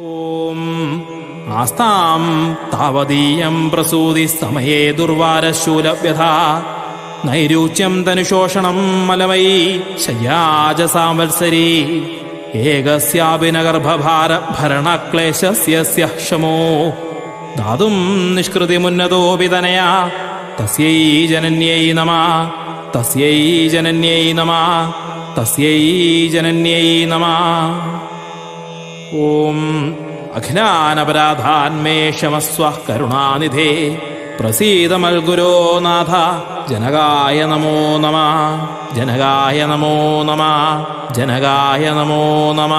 ഓം. ആസ്താം. താവതീയം പ്രസൂതി സമയേ ദുർവാരശൂലവ്യഥ. നൈരൂച്യം ധനുശോഷണം മലമൈ ശയ്യാജ സാംവത്സരി ഏകസ്യാഭിനഗർഭഭാരഭരണക്ലേശസ്യ ശമോ ദാതും നിഷ്കൃതിമുന്നതോപിതനയാ തസ്യൈ ജനന്യൈ നമ. തസ്യൈ ജനന്യൈ നമ. തസ്യൈ ജനന്യൈ നമ. ഓം അഖിലാനപരാധാന്മേഷമസ്വ കരുണാനിധേ. പ്രസീതമൽഗുരോ നാഥ. ജനകായ നമോ നമ. ജനകായ നമോ നമ. ജനകായ നമോ നമ.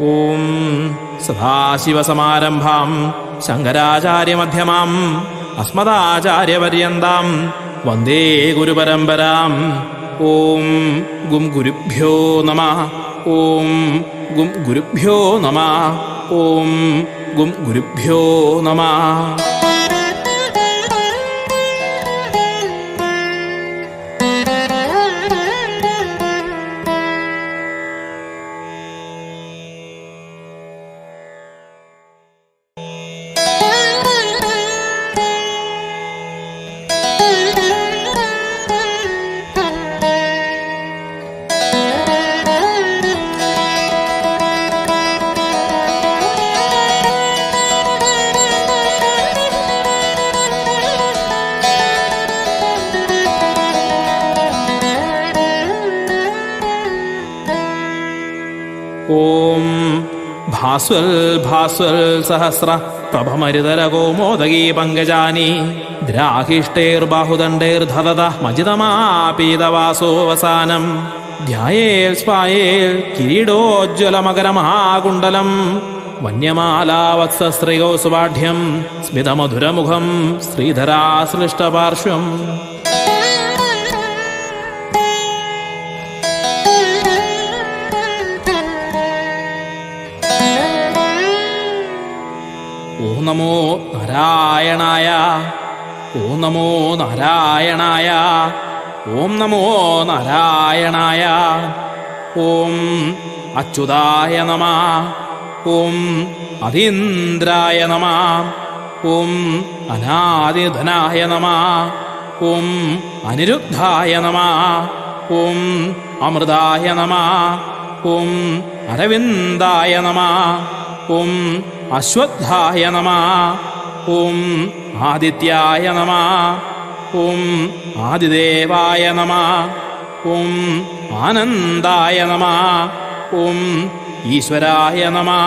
ഓം സദാശിവസമാരംഭാം. ശങ്കരാചാര്യമധ്യമാം. അസ്മദാചാര്യപര്യന്താം. വന്ദേ ഗുരുപരമ്പരാം. ഓം ഗും ഗുരുഭ്യോ നമ. ॐ गुं गुरुभ्यो नमः ॐ गुं गुरुभ्यो नमः ॐ भास्वल् भास्वल् सहस्र प्रभमरितरगोमोदगी पङ्कजानि द्राहिष्टैर्बाहुदण्डैर्धदतः मजितमापीतवासोऽवसानम् ध्यायेल् स्पायेल् किरीडोज्ज्वलमकरमहाकुण्डलम् वन्यमालावत्सश्रियो सुबाढ्यम् स्मितमधुरमुखम् श्रीधरासृष्टपार्श्वम् നമോ നാരായണായ ഓം നമോ നാരായണായ ഓം നമോ നാരായണായ ഓം അച്യുതായ നമ ഓം അതീന്ദ്രായ നമ ഓം അനാദിധനായ നമ ഓം അനിരുദ്ധായ നമ ഓം അമൃതായ നമ ഓം അരവിന്ദായ നമ ഓം अश्वत्थाय नमः। ॐ आदित्याय नमः। ॐ आदिदेवाय नमः। ॐ आनन्दाय नमः। ॐ ईश्वराय नमः।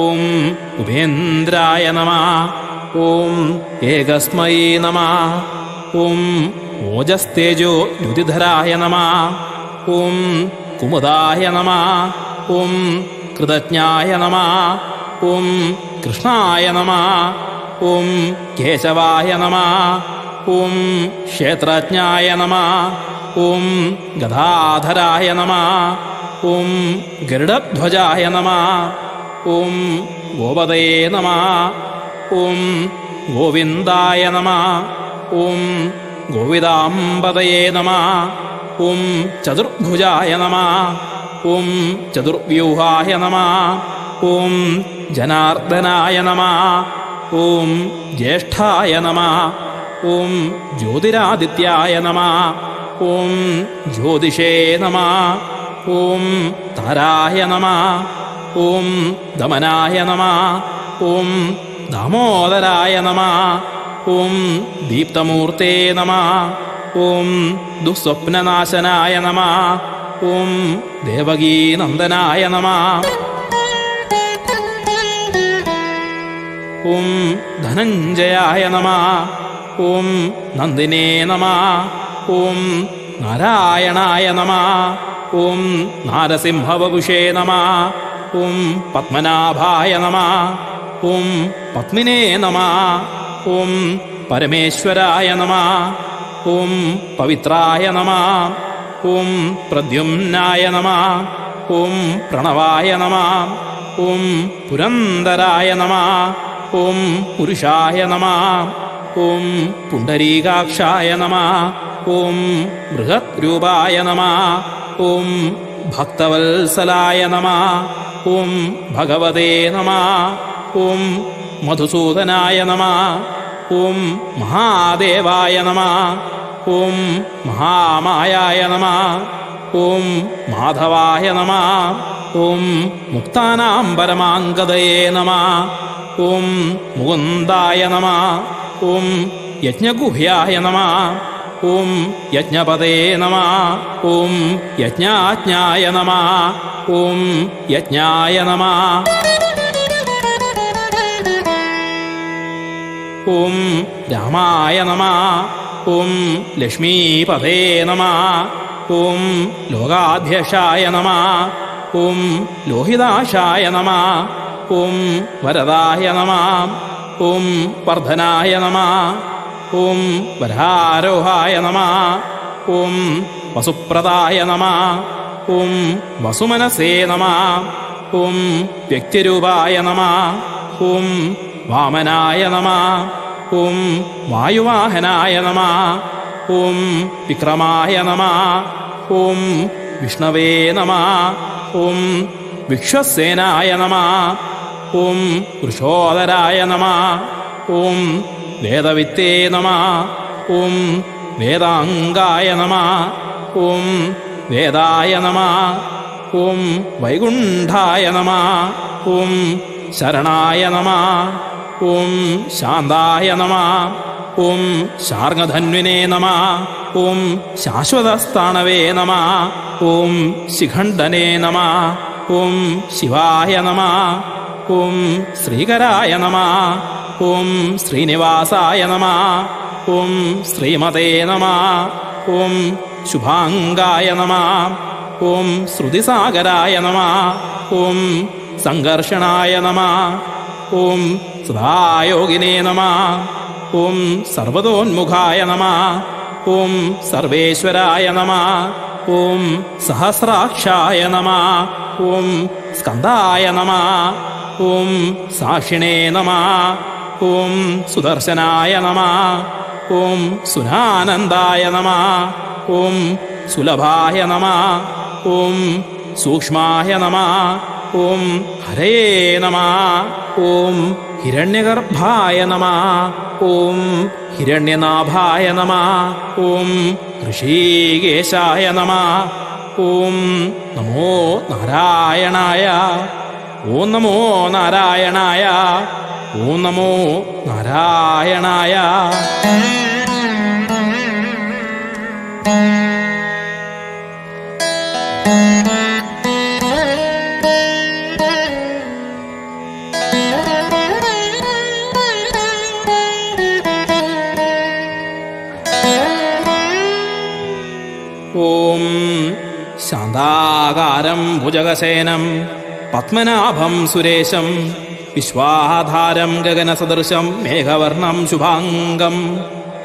ॐ उपेन्द्राय नमः। ॐ एकस्मै नमः। ॐ ओजस्तेजो द्युतिधराय नमः। ॐ कुमुदाय नमः। ॐ कृतज्ञाय नमः। ॐ कृष्णाय नमः ॐ केशवाय नमः ॐ क्षेत्रज्ञाय नमः ॐ गदाधराय नमः ॐ गरुडध्वजाय नमः ॐ गोपदये नमः ॐ गोविन्दाय नमः ॐ गोविदाम्बदये नमः ॐ चतुर्भुजाय नमः ॐ चतुर्व्यूहाय नमः ॐ ജനാർദ്ദനായ നമ. ഓം ജ്യേഷ്ഠായ നമ. ഓം ജ്യോതിരാദിത്യായ നമ. ഓം ജ്യോതിഷേ നമ. ഓം താരായ നമ. ഓം ദമനായ നമ. ഓം ദാമോദരായ നമ. ഓം ദീപ്തമൂർത്തേ നമ. ഓം ദുസ്വപ്നനാശനായ നമ. ഓം ദേവകീനന്ദനായ നമ. ॐ धनञ्जयाय नमः ॐ नन्दिने नमः ॐ नारायणाय नमः ॐ नारसिंहवपुषे नमः ॐ पद्मनाभाय नमः ॐ पद्मिने नमः ॐ परमेश्वराय नमः ॐ पवित्राय नमः ॐ प्रद्युम्नाय नमः ॐ प्रणवाय नमः ॐ पुरन्दराय नमः ॐ पुरुषाय नमः ॐ पुण्डरीकाक्षाय नमः ॐ बृहद्रूपाय नमः ॐ भक्तवल्सलाय नमः ॐ भगवते नमः ॐ मधुसूदनाय नमः ॐ महादेवाय नमः ॐ महामायाय नमः ॐ माधवाय नमः ॐ मुक्तानां परमाङ्गदये नमः ॐ मुकुन्दाय नमः ॐ यज्ञगुह्याय नमः ॐ यज्ञपदे नमः ॐ यज्ञाज्ञाय नमः ॐ यज्ञाय नमः। ॐ रामाय नमः ॐ लक्ष्मीपदे नमः ॐ लोकाध्यक्षाय नमः ॐ लोहिदाशाय नमः ഓം വരദായ നമ ഓം വർദ്ധനായ നമ ഓം വരാരോഹായ നമ ഓം വസുപ്രദായ നമ ഓം വസുമനസേ നമ ഓം വ്യക്തിരൂപായ നമ ഓം വാമനായ നമ ഓം വായുവാഹനായ നമ ഓം വിക്രമായ നമ ഓം വിഷ്ണവേ നമ ഓം വിക്ഷസേനായ നമ ॐ वृषोदराय नमः ॐ वेदवित्ते नमः ॐ वेदाङ्गाय नमः ॐ वेदाय नमः ॐ वैकुण्ठाय नमः ॐ शरणाय नमः ॐ शान्ताय नमः ॐ शार्ङ्गधन्विने नमः ॐ शाश्वतस्थाणवे नमः ॐ शिखण्डने नमः ॐ शिवाय नमः ॐ श्रीकराय नमः ॐ श्रीनिवासाय नमः ॐ श्रीमते नमः ॐ शुभाङ्गाय नमः ॐ श्रुतिसागराय नमः ॐ सङ्घर्षणाय नमः ॐ सदायोगिने नमः ॐ सर्वतोन्मुखाय नमः ॐ सर्वेश्वराय नमः ॐ सहस्राक्षाय नमः ॐ स्कन्दाय नमः ॐ साक्षिणे नमः ॐ सुदर्शनाय नमः ॐ सुनानन्दाय नमः ॐ सुलभाय नमः ॐ सूक्ष्माय नमः ॐ हरे नमः ॐ हिरण्यगर्भाय नमः ॐ हिरण्यनाभाय नमः ॐ ऋषिकेशाय नमः ॐ नमो नारायणाय ഓം നമോ നാരായണായ ഊന്നമോ നമോ നാരായണായ. ഓം ശാന്താകാരം ഭുജഗസേനം. पद्मनाभं सुरेशं विश्वाधारं गगनसदृशं मेघवर्णं शुभाङ्गं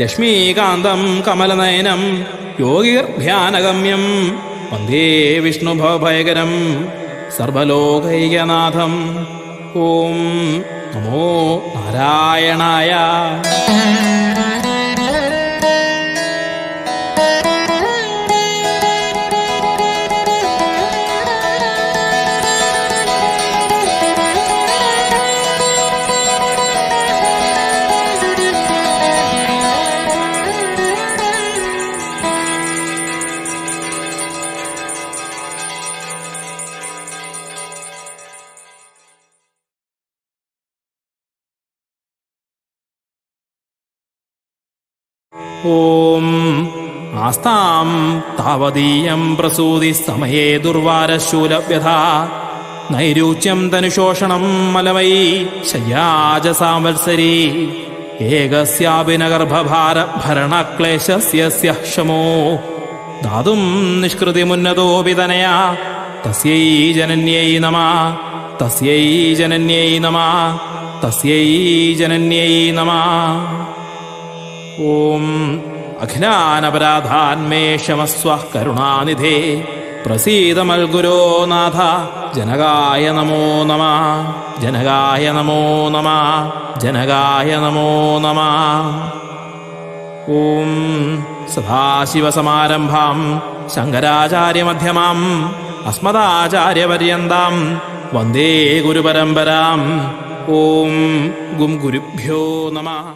लक्ष्मीकान्तं कमलनयनं योगिर्भ्यानगम्यं वन्दे विष्णुभवभयकरं सर्वलोकैकनाथम् ॐ नमो नारायणाय ഓം ആസ്താം താവതീയം പ്രസൂതി സമയേ ദുർവാരശൂലവ്യഥ. നൈരുച്യം തനുശോഷണം മലവൈ ശയ്യാജ സാംവത്സരി ഏകസ്യാഭിനഗർഭഭാരഭരണക്ലേശസ്യ ശമോ ദാതും നിഷ്കൃതിമുന്നതോപിതനയാ തസ്യൈ ജനന്യൈ നമ. തസ്യൈ ജനന്യൈ നമ. തസ്യൈ ജനന്യൈ നമ. ഓം അഖിലാനപരാധാന്മേഷമസ്വ കരുണാനിധേ. പ്രസീതമൽഗുരോ നാഥ. ജനകായ നമോ നമ. ജനകായ നമോ നമ. ജനകായ നമോ നമ. ഓം സദാശിവസമാരംഭാം. ശങ്കരാചാര്യമധ്യമാം. അസ്മദാചാര്യപര്യന്താം. വന്ദേ ഗുരുപരമ്പരാം. ഓം ഗും ഗുരുഭ്യോ നമ.